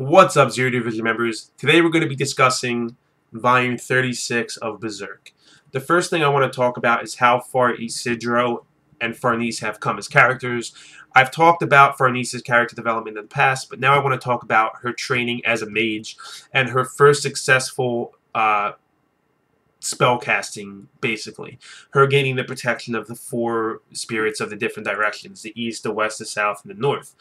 What's up, Zero Division members? Today we're going to be discussing Volume 36 of Berserk. The first thing I want to talk about is how far Isidro and Farnese have come as characters. I've talked about Farnese's character development in the past, but now I want to talk about her training as a mage and her first successful uh, spell casting, basically. Her gaining the protection of the four spirits of the different directions, the east, the west, the south, and the north.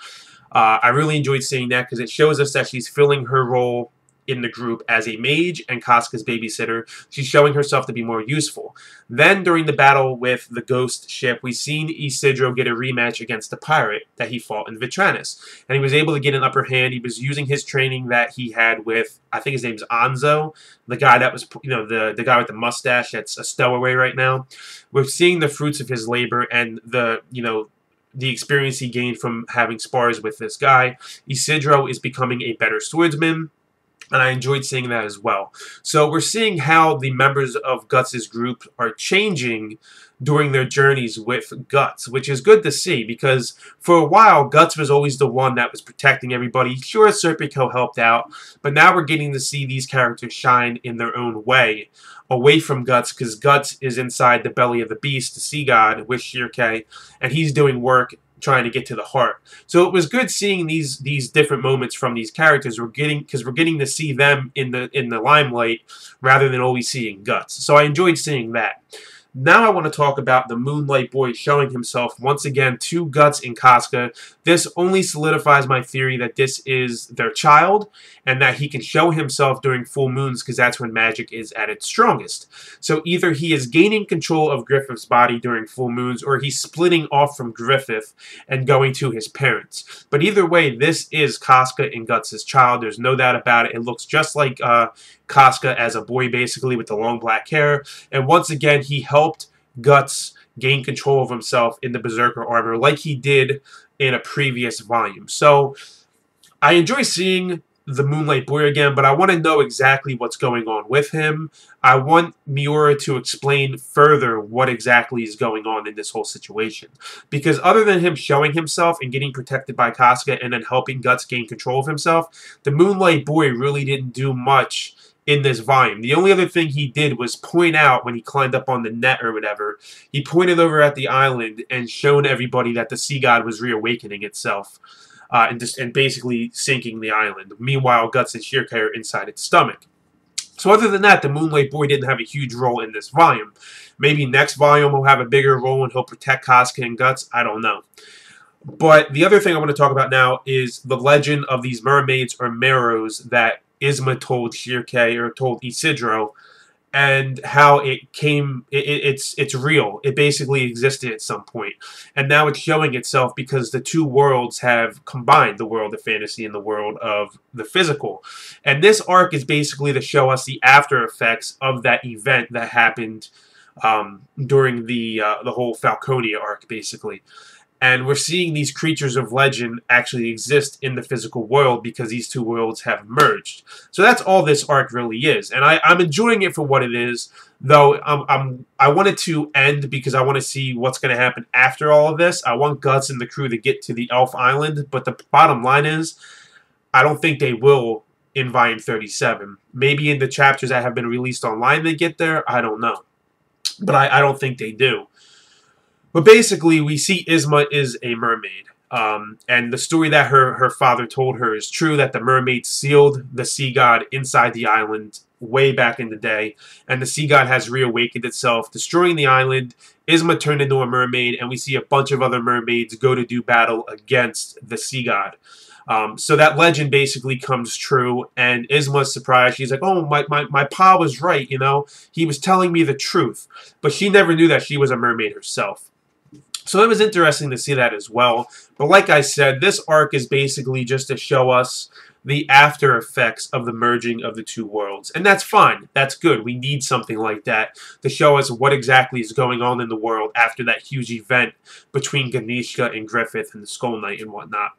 Uh, I really enjoyed seeing that because it shows us that she's filling her role in the group as a mage and Casca's babysitter. She's showing herself to be more useful. Then, during the battle with the ghost ship, we've seen Isidro get a rematch against the pirate that he fought in Vritannis. And he was able to get an upper hand. He was using his training that he had with, I think his name's Anzo, the guy that was, you know, the, the guy with the mustache that's a stowaway right now. We're seeing the fruits of his labor and the, you know, the experience he gained from having spars with this guy. Isidro is becoming a better swordsman, and I enjoyed seeing that as well. So we're seeing how the members of Guts's group are changing during their journeys with Guts, which is good to see because for a while Guts was always the one that was protecting everybody. Sure, Serpico helped out, but now we're getting to see these characters shine in their own way away from Guts because Guts is inside the belly of the beast, the sea god, with Schierke, and he's doing work trying to get to the heart. So it was good seeing these these different moments from these characters. We're getting because we're getting to see them in the in the limelight rather than always seeing Guts. So I enjoyed seeing that. Now I want to talk about the Moonlight Boy showing himself once again to Guts and Casca. This only solidifies my theory that this is their child and that he can show himself during full moons because that's when magic is at its strongest. So either he is gaining control of Griffith's body during full moons or he's splitting off from Griffith and going to his parents. But either way, this is Casca and Guts' child. There's no doubt about it. It looks just like uh, Casca as a boy, basically, with the long black hair. And once again, he helped Guts gain control of himself in the Berserker armor, like he did in a previous volume. So, I enjoy seeing the Moonlight Boy again, but I want to know exactly what's going on with him. I want Miura to explain further what exactly is going on in this whole situation. Because other than him showing himself and getting protected by Casca and then helping Guts gain control of himself, the Moonlight Boy really didn't do much in this volume. The only other thing he did was point out when he climbed up on the net or whatever, he pointed over at the island and shown everybody that the sea god was reawakening itself uh, and just and basically sinking the island. Meanwhile, Guts and Schierke are inside its stomach. So other than that, the Moonlight Boy didn't have a huge role in this volume. Maybe next volume he'll have a bigger role and he'll protect Casca and Guts. I don't know. But the other thing I want to talk about now is the legend of these mermaids or Merrows that Isma told Schierke or told Isidro and how it came it, it's it's real. It basically existed at some point. And now it's showing itself because the two worlds have combined the world of fantasy and the world of the physical. And this arc is basically to show us the after effects of that event that happened um, during the uh, the whole Falconia arc basically and we're seeing these creatures of legend actually exist in the physical world because these two worlds have merged. So that's all this arc really is. And I, am enjoying it for what it is, though I'm, I'm, I to end because I want to see what's going to happen after all of this. I want Guts and the crew to get to the Elf Island, but the bottom line is, I don't think they will in Volume 37. Maybe in the chapters that have been released online they get there, I don't know. But I, I don't think they do. But basically, we see Isma is a mermaid. Um, and the story that her, her father told her is true that the mermaid sealed the sea god inside the island way back in the day. And the sea god has reawakened itself, destroying the island. Isma turned into a mermaid, and we see a bunch of other mermaids go to do battle against the sea god. Um, so that legend basically comes true, and Isma's surprised. She's like, oh, my, my, my pa was right, you know? He was telling me the truth. But she never knew that she was a mermaid herself. So it was interesting to see that as well. But like I said, this arc is basically just to show us the after effects of the merging of the two worlds. And that's fine. That's good. We need something like that to show us what exactly is going on in the world after that huge event between Ganishka and Griffith and the Skull Knight and whatnot.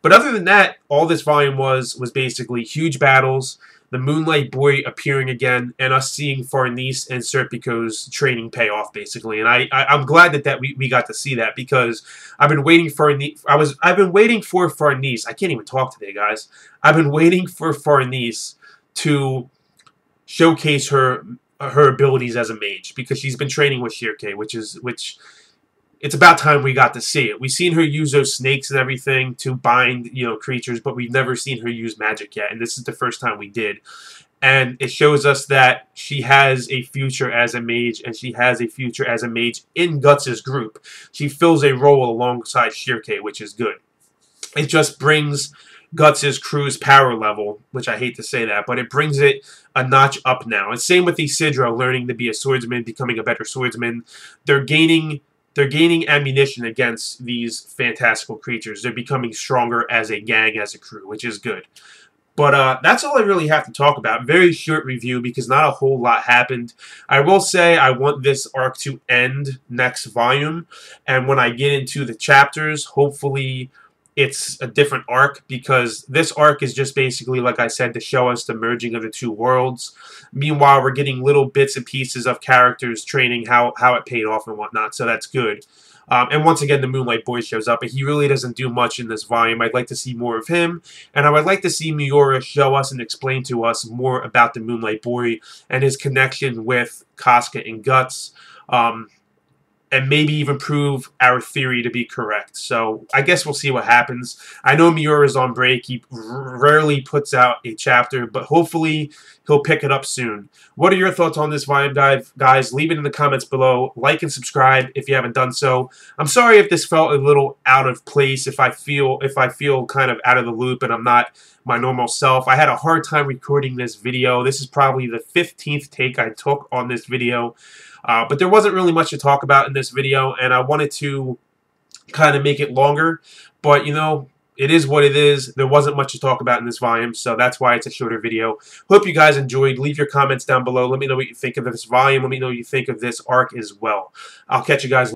But other than that, all this volume was was basically huge battles, the Moonlight Boy appearing again, and us seeing Farnese and Serpico's training pay off basically. And I, I am glad that that we, we got to see that because I've been waiting for I was I've been waiting for Farnese. I can't even talk today, guys. I've been waiting for Farnese to showcase her her abilities as a mage because she's been training with Schierke, which is which it's about time we got to see it. We've seen her use those snakes and everything to bind, you know, creatures, but we've never seen her use magic yet, and this is the first time we did. And it shows us that she has a future as a mage, and she has a future as a mage in Guts' group. She fills a role alongside Schierke, which is good. It just brings Guts' crew's power level, which I hate to say that, but it brings it a notch up now. And same with Isidro learning to be a swordsman, becoming a better swordsman. They're gaining they're gaining ammunition against these fantastical creatures. They're becoming stronger as a gang, as a crew, which is good. But uh, that's all I really have to talk about. Very short review because not a whole lot happened. I will say I want this arc to end next volume. And when I get into the chapters, hopefully it's a different arc because this arc is just basically, like I said, to show us the merging of the two worlds. Meanwhile, we're getting little bits and pieces of characters training how, how it paid off and whatnot, so that's good. Um, and once again, the Moonlight Boy shows up, but he really doesn't do much in this volume. I'd like to see more of him, and I would like to see Miura show us and explain to us more about the Moonlight Boy and his connection with Casca and Guts. Um, and maybe even prove our theory to be correct. So I guess we'll see what happens. I know Miura is on break. He rarely puts out a chapter, but hopefully he'll pick it up soon. What are your thoughts on this volume dive, guys? Leave it in the comments below. Like and subscribe if you haven't done so. I'm sorry if this felt a little out of place, if I feel if I feel kind of out of the loop and I'm not my normal self. I had a hard time recording this video. This is probably the 15th take I took on this video. Uh, but there wasn't really much to talk about in this video, and I wanted to kind of make it longer. But, you know, it is what it is. There wasn't much to talk about in this volume, so that's why it's a shorter video. Hope you guys enjoyed. Leave your comments down below. Let me know what you think of this volume. Let me know what you think of this arc as well. I'll catch you guys